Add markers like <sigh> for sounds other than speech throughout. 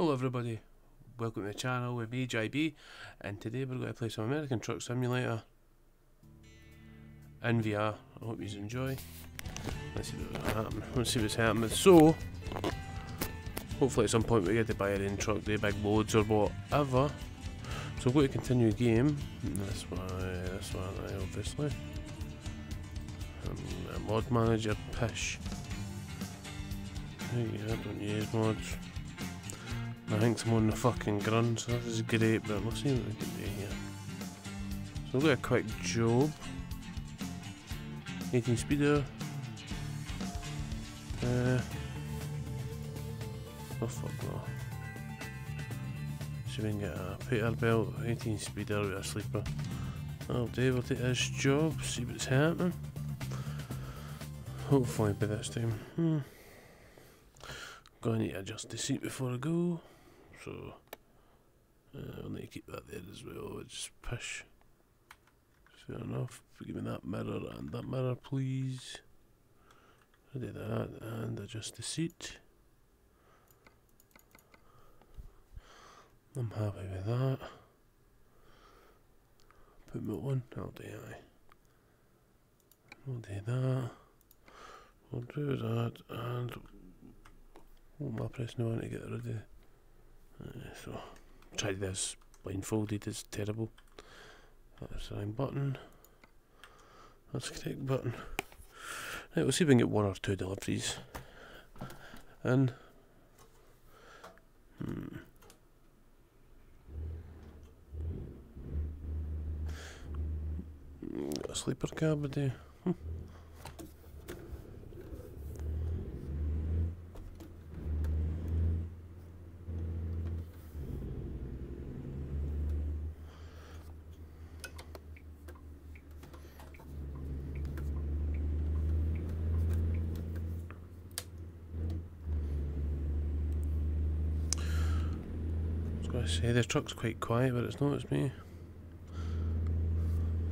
Hello everybody, welcome to the channel with me JB and today we're going to play some American Truck Simulator in VR. I hope you enjoy. Let's see what's happening. Let's see what's happening. So, hopefully at some point we get to buy our own truck, do big loads or whatever. So we're going to continue the game. This one, this one obviously. Um, mod manager Pish. I don't use mods. I think I'm on the fucking grunt, so this is great, but we'll see what we can do here. So we'll get a quick job. 18 speeder. Uh, oh fuck no. If we can get a Peterbilt, 18 speeder with a sleeper. I'll do, we'll take this job, see what's happening. Hopefully by this time. Hmm. Gonna need to adjust the seat before I go. So uh, I'll need to keep that there as well. Just push. Fair enough. Give me that mirror and that mirror, please. I did that and adjust the seat. I'm happy with that. Put me one. I'll do that. We'll do that. We'll do that and what am I pressing on to get rid of uh, so try this blindfolded it's terrible. That's the wrong button. That's the correct button. Right we'll see if we can get one or two deliveries and hmm. a sleeper cab there say the truck's quite quiet, but it's not, it's me.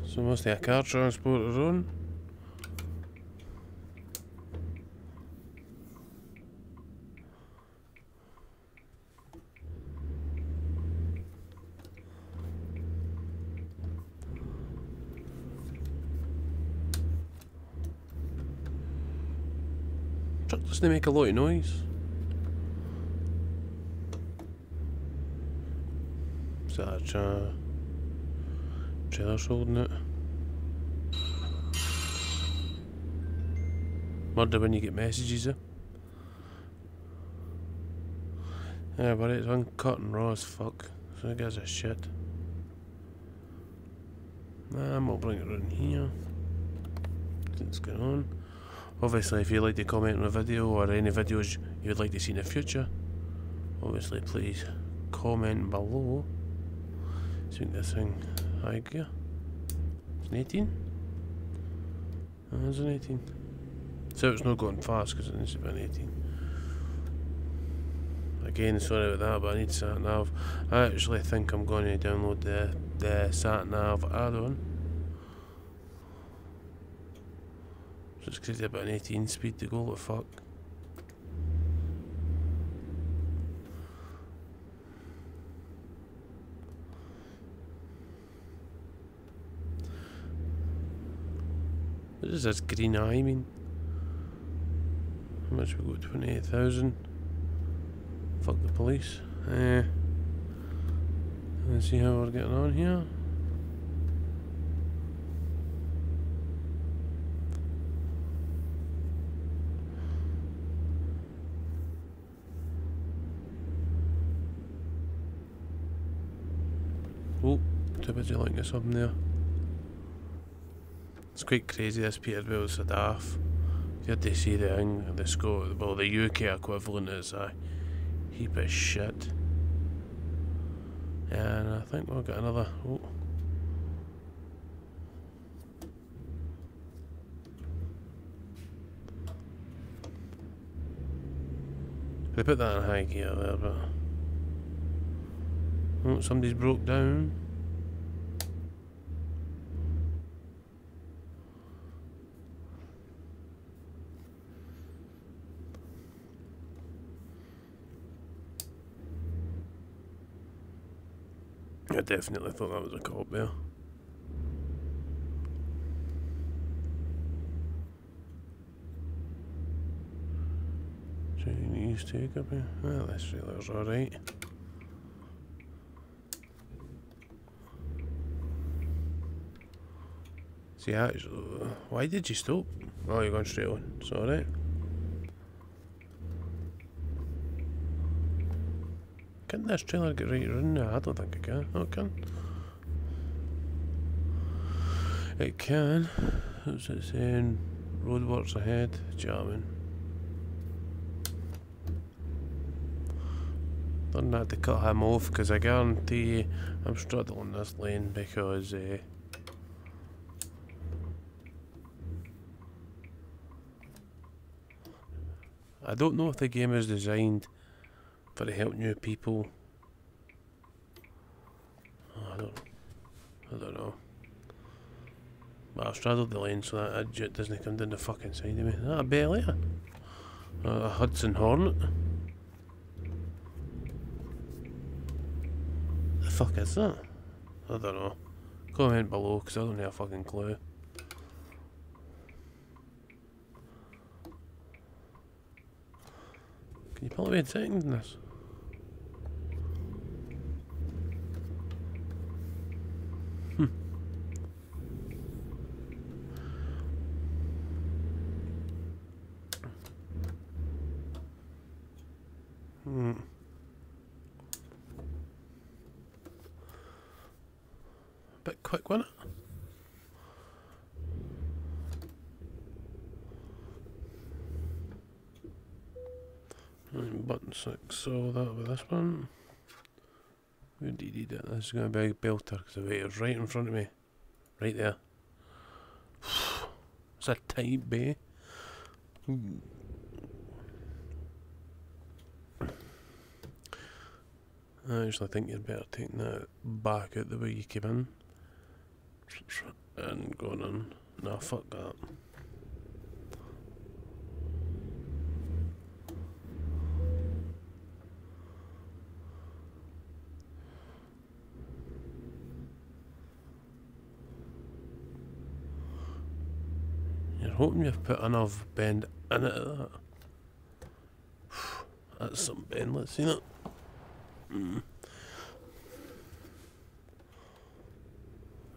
So must be a car transporter on. Truck doesn't make a lot of noise. Holding it. Murder when you get messages, eh? Yeah, but it's uncut and raw as fuck, so it gives a shit. Nah, I'm gonna bring it in here. What's going on? Obviously, if you'd like to comment on a video or any videos you would like to see in the future, obviously please comment below. I think this thing high gear. It's an 18? Oh, it's an 18. So it's not going fast because it needs to be an 18. Again, sorry about that, but I need sat nav. I actually think I'm going to download the, the sat nav add on. Just because it's about an 18 speed to go, what the fuck. What is this green eye mean? How much we got? 28,000. Fuck the police. Eh. Let's see how we're getting on here. Oh, too busy liking something there. It's quite crazy this Peterbilt a daft. You had to see the thing, the score, well the UK equivalent is a heap of shit. And I think we've got another, oh. They put that in high gear there, but... Oh, somebody's broke down. I definitely thought that was a cop there. Chinese takeaway. Well, this trailer's alright. See, actually, uh, why did you stop? Oh, you're going straight on. Sorry. Can this trailer get right around now? I don't think it can. Oh, it can. It can. What's it saying? Roadworks ahead. Jamming. Done that to cut him off because I guarantee I'm struggling this lane because uh, I don't know if the game is designed for to help new people. Oh, I don't. I don't know. But I've straddled the lane so that idiot doesn't come down the fucking side of me. Is that a belly? A, a Hudson Hornet? The fuck is that? I don't know. Comment below because I don't have a fucking clue. Can you pull me a second in this? Hmm. Bit quick, wasn't it? Button six, so that'll be this one. Where did it? This is going to be a belter because the waiter's right in front of me. Right there. <sighs> it's a tight bay. I actually think you'd better take that back out the way you came in. And going on. Nah, fuck that. You're hoping you've put enough bend in it that. <sighs> That's some bend, let's see that. Mm.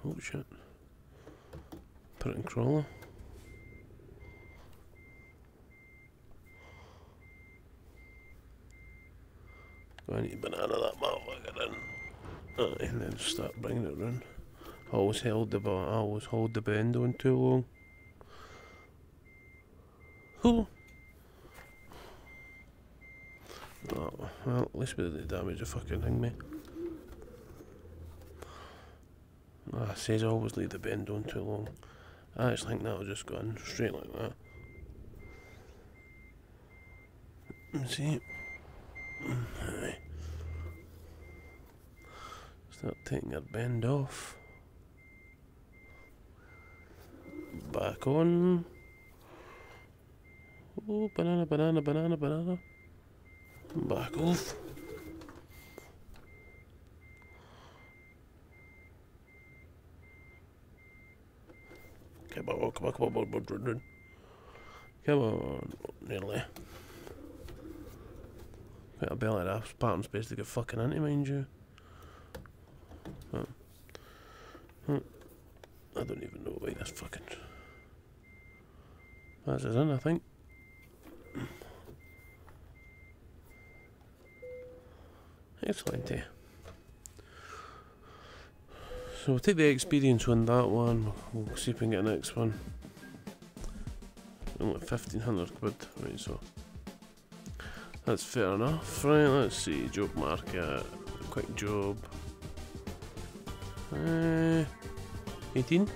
Oh shit. Put it in crawler. I need a banana that motherfucker in. Uh, and then start bringing it around. I always held the I always hold the bend on too long. Who? Oh, well, at least we didn't damage the fucking thing, mate. Ah, I says I always leave the bend on too long. I just think that'll just go in straight like that. See? Start taking our bend off. Back on. Oh, banana, banana, banana, banana. Back off. Come on, come on, come on, come on, come on. Nearly. Got a belly that Spartan space to get fucking anti, mind you. I don't even know why this fucking. That's it in, I think. So we'll take the experience on that one. We'll see if we can get the next one. Only 1500 quid. Right, so that's fair enough. Right, let's see. Job market. Quick job. Uh, 18?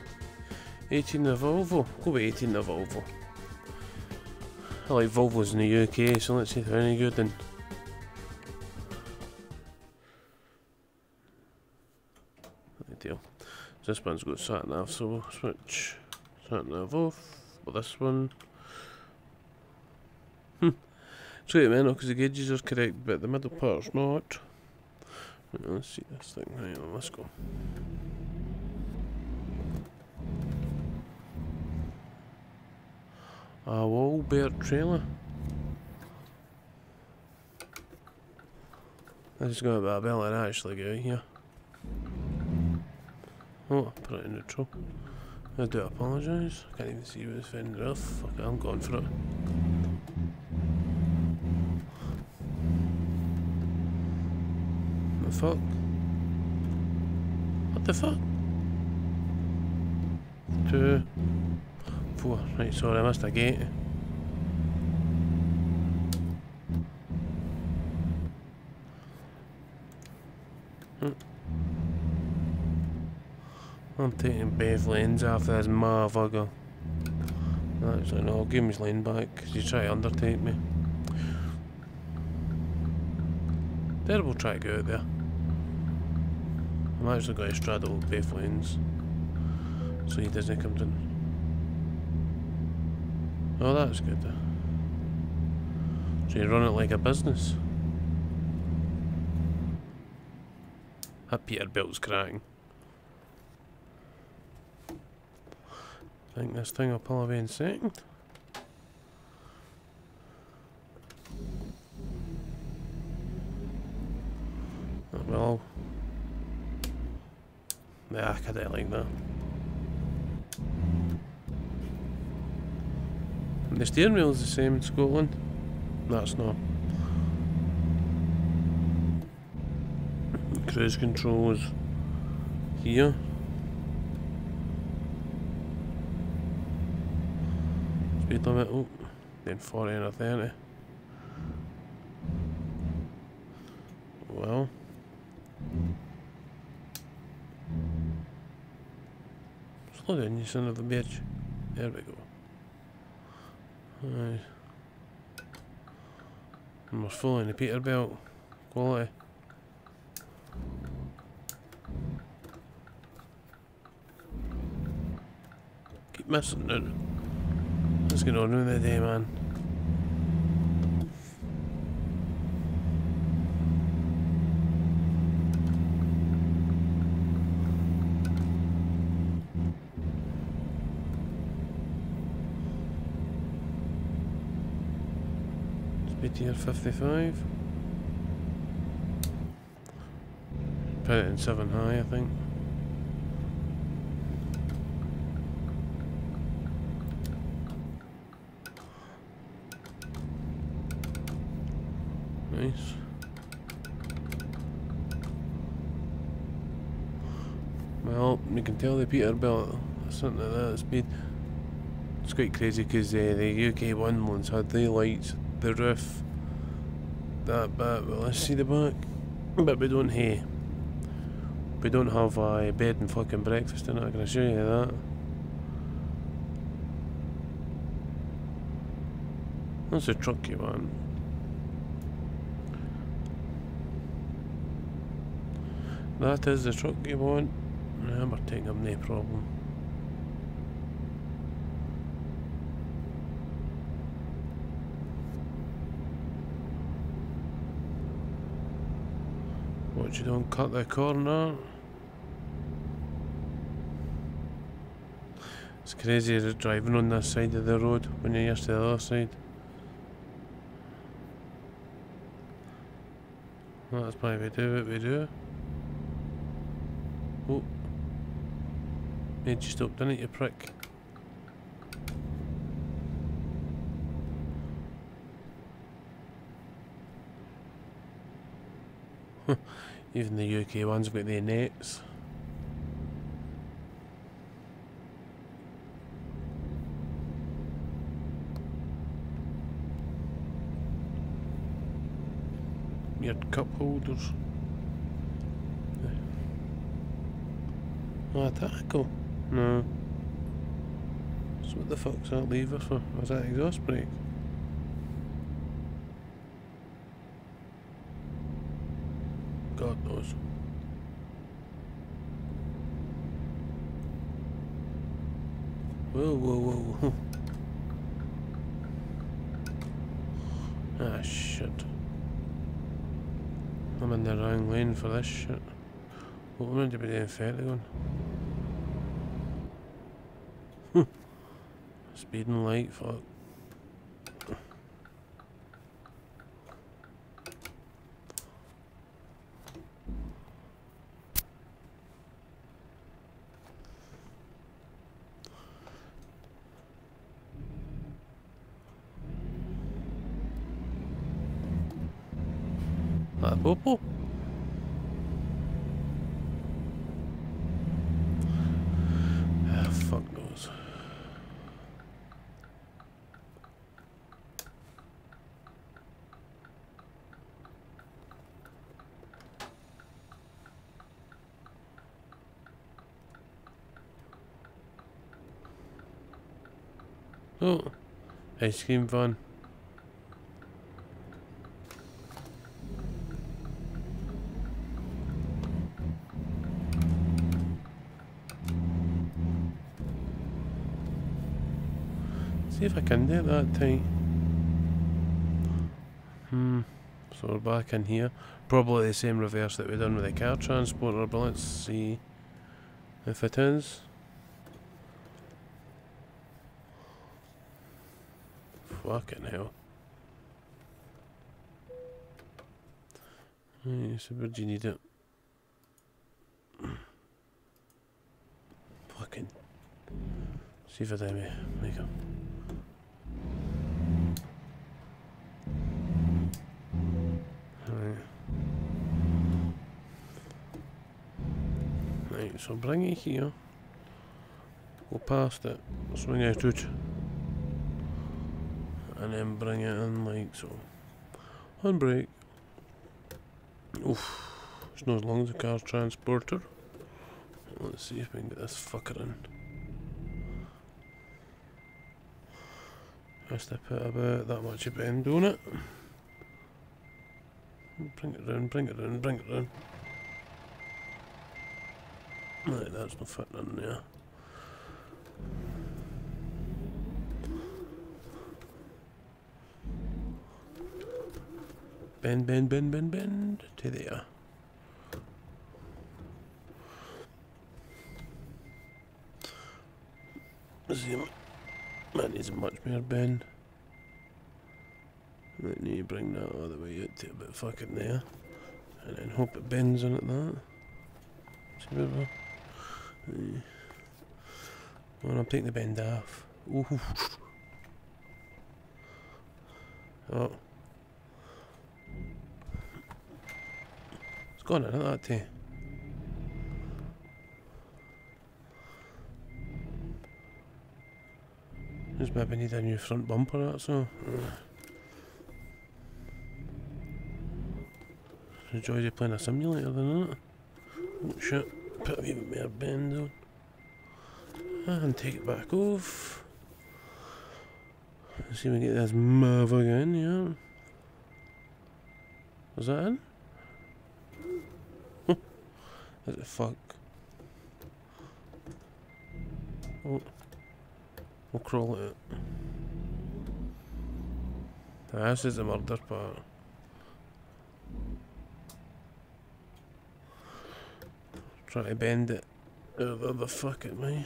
18 the Volvo. Go with 18 the Volvo. I like Volvos in the UK, so let's see if they're any good then. This one's got sat nav, so we'll switch sat nav off with this one. Hmm. Wait a because the gauges are correct, but the middle part's not. Right, let's see this thing. Right, well, let's go. A wall bear trailer. This is going to be a like actually go here. Oh, put it in neutral. I do apologise. I can't even see what's fending off. Fuck I'm going for it. The fuck? What the fuck? Two. Four. Right, sorry, I missed a gate. Hmm. I'm taking both lanes after this motherfucker. Actually, no, I'll give him his lane back because he's trying to undertake me. Terrible try go out there. I'm actually going to straddle both lanes so he doesn't come down. Oh, that's good. So you run it like a business. That Peterbilt's cracking. Think this thing will probably be in second. Oh, well, yeah, I kind of like that. And the steering wheel is the same in Scotland. That's not. Cruise control is here. Speed limit, oh, then 40 and a 30. Well. Slow down, you son of a bitch. There we go. Right. And we're the Peterbilt quality. Eh. Keep missing it. What's going on with the day, man? Here 55. Put it in 7 high, I think. Nice. Well, you can tell the Peterbilt something at that speed. It's quite crazy because uh, the UK one ones had the lights, the roof, that bit. Well, let's see the back. But we don't have. We don't have a bed and fucking breakfast in it. I can assure you that. That's a truck one. That is the truck you want. Yeah, we're taking up no problem. What you don't cut the corner. It's crazy driving on this side of the road when you're used to the other side. That's why we do what we do. Oh. Made you stop, didn't it, you prick? <laughs> Even the UK ones got their nets. Your cup holders. Oh, a tackle? No. So what the fuck's that lever for? Was that exhaust brake? God knows. Whoa, whoa, whoa, whoa. ah, shit. I'm in the wrong lane for this shit. What am I meant to be doing 30 Speeding light, fuck. Bopo? Ah, fuck knows. Oh, ice cream van. See if I can do that tight. Hmm. So we're back in here. Probably the same reverse that we done with the car transporter, but let's see if it is. Fucking hell. So where do you need it? Fucking. See if I me. Make it. Right. Right, so bring it here. Go past it. Swing out out. And then bring it in like so. Handbrake. Oof. It's not as long as a car transporter. Let's see if we can get this fucker in. Has to put about that much of bend on it. Bring it round, bring it round, bring it round. Right, that's not fitting in there. Bend, bend, bend, bend, bend to there. See, that needs a much more bend. Then you bring that all the way out to about fucking there. And then hope it bends on it that. We're... Yeah. I'm taking the bend off. Ooh. Oh. Gone at that too. Just maybe need a new front bumper that's all. Uh. The joys playing a simulator than that. Oh shit, put a wee bit more bend on. And take it back off. Let's see if we get this mother again, yeah. Was that in? What the fuck? Oh. We'll crawl it. Ah, this is the murder part. Try to bend it of the fuck at me.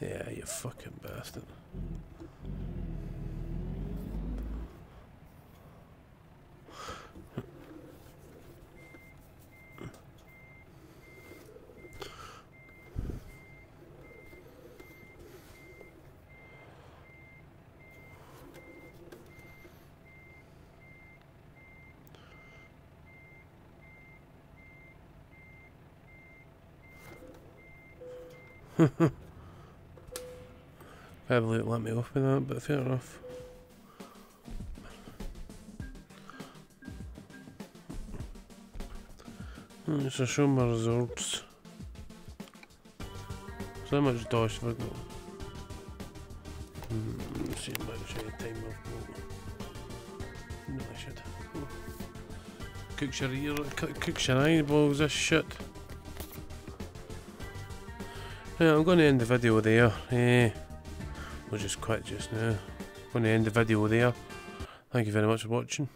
Yeah, you fucking bastard. <laughs> Probably let me with that, but fair enough. Hmm, So show my results. So much dash have I got? Hmm, see how much time I've got. No, I should. Cooks your ear, cooks your eyeballs, this shit. Yeah, I'm going to end the video there. Eh, we'll just quit just now. Going to end the video there. Thank you very much for watching.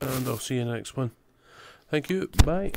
And I'll see you in the next one. Thank you. Bye.